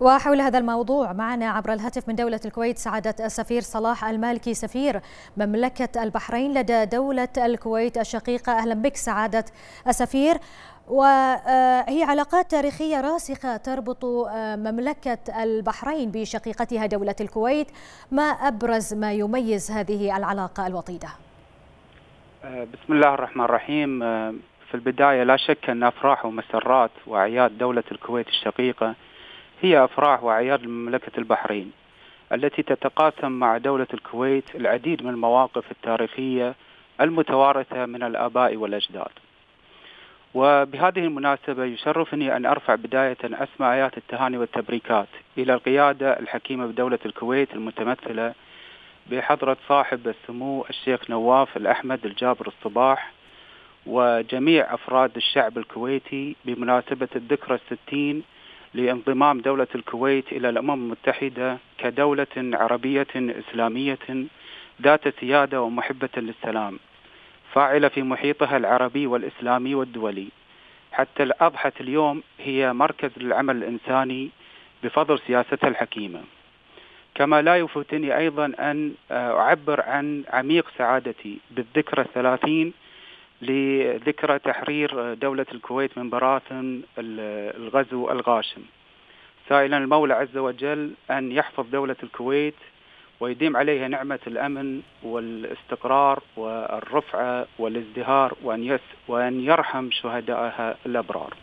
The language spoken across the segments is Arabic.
وحول هذا الموضوع معنا عبر الهاتف من دولة الكويت سعادة السفير صلاح المالكي. سفير مملكة البحرين لدى دولة الكويت الشقيقة. أهلا بك سعادة السفير. وهي علاقات تاريخية راسخة تربط مملكة البحرين بشقيقتها دولة الكويت. ما أبرز ما يميز هذه العلاقة الوطيدة؟ بسم الله الرحمن الرحيم. في البداية لا شك أن أفراح ومسرات وأعياد دولة الكويت الشقيقة هي أفراح وأعياد مملكة البحرين التي تتقاسم مع دولة الكويت العديد من المواقف التاريخية المتوارثة من الآباء والأجداد. وبهذه المناسبة يشرفني أن أرفع بداية أسمى آيات التهاني والتبريكات إلى القيادة الحكيمة بدولة الكويت المتمثلة بحضرة صاحب السمو الشيخ نواف الأحمد الجابر الصباح وجميع أفراد الشعب الكويتي بمناسبة الذكرى الستين لانضمام دولة الكويت إلى الأمم المتحدة كدولة عربية إسلامية ذات سيادة ومحبة للسلام فاعلة في محيطها العربي والإسلامي والدولي. حتى أضحت اليوم هي مركز للعمل الإنساني بفضل سياستها الحكيمة. كما لا يفوتني أيضا أن أعبر عن عميق سعادتي بالذكرى الثلاثين لذكرى تحرير دولة الكويت من براثن الغزو الغاشم. سائلا المولى عز وجل أن يحفظ دولة الكويت ويديم عليها نعمة الأمن والاستقرار والرفعة والازدهار وأن, يس وأن يرحم شهدائها الأبرار.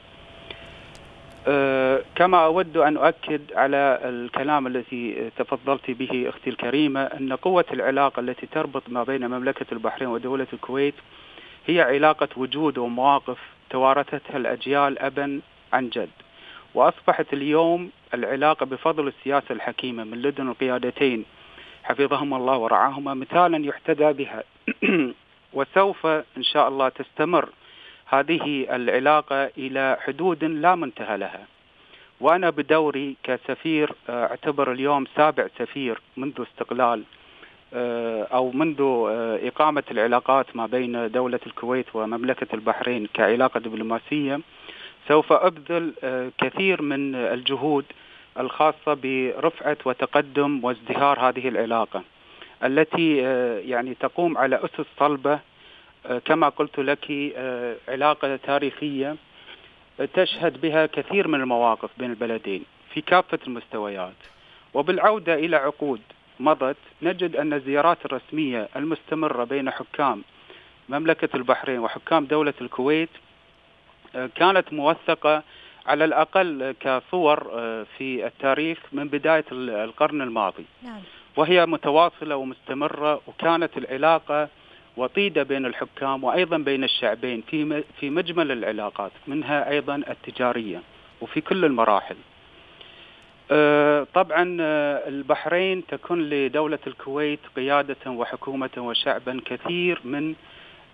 أه كما أود أن أؤكد على الكلام الذي تفضلت به أختي الكريمة أن قوة العلاقة التي تربط ما بين مملكة البحرين ودولة الكويت هي علاقة وجود ومواقف توارثتها الأجيال أبا عن جد. وأصبحت اليوم العلاقة بفضل السياسة الحكيمة من لدن القيادتين. حفظهم الله ورعاهما. مثالا يحتذى بها. وسوف إن شاء الله تستمر هذه العلاقة إلى حدود لا منتهى لها. وأنا بدوري كسفير أعتبر اليوم سابع سفير منذ استقلال. أو منذ إقامة العلاقات ما بين دولة الكويت ومملكة البحرين كعلاقة دبلوماسية سوف أبذل كثير من الجهود الخاصة برفعة وتقدم وازدهار هذه العلاقة التي يعني تقوم على أسس صلبة كما قلت لك علاقة تاريخية تشهد بها كثير من المواقف بين البلدين في كافة المستويات. وبالعودة إلى عقود مضت نجد أن الزيارات الرسمية المستمرة بين حكام مملكة البحرين وحكام دولة الكويت كانت موثقة على الأقل كصور في التاريخ من بداية القرن الماضي نعم. وهي متواصلة ومستمرة وكانت العلاقة وطيدة بين الحكام وأيضا بين الشعبين في في مجمل العلاقات منها أيضا التجارية وفي كل المراحل طبعا البحرين تكون لدولة الكويت قيادة وحكومة وشعبا كثير من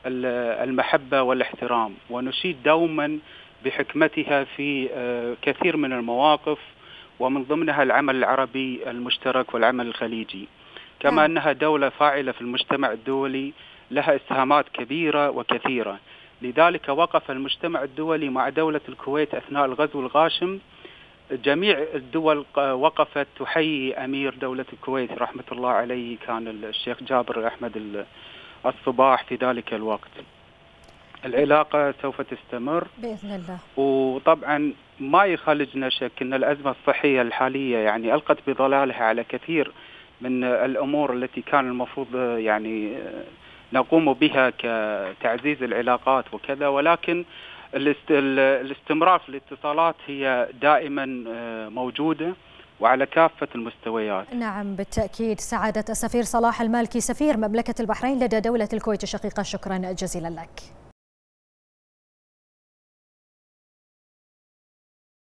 المحبة والاحترام. ونشيد دوما بحكمتها في كثير من المواقف ومن ضمنها العمل العربي المشترك والعمل الخليجي. كما أنها دولة فاعلة في المجتمع الدولي لها إسهامات كبيرة وكثيرة. لذلك وقف المجتمع الدولي مع دولة الكويت أثناء الغزو الغاشم جميع الدول وقفت تحيي أمير دولة الكويت رحمة الله عليه كان الشيخ جابر أحمد الصباح في ذلك الوقت. العلاقة سوف تستمر بإذن الله. وطبعا ما يخالجنا شك إن الأزمة الصحية الحالية يعني ألقت بظلالها على كثير من الأمور التي كان المفروض يعني نقوم بها كتعزيز العلاقات وكذا ولكن الاستمرار في الاتصالات هي دائما موجودة وعلى كافة المستويات. نعم بالتأكيد. سعادة السفير صلاح المالكي سفير مملكة البحرين لدى دولة الكويت الشقيقة. شكرا جزيلا لك.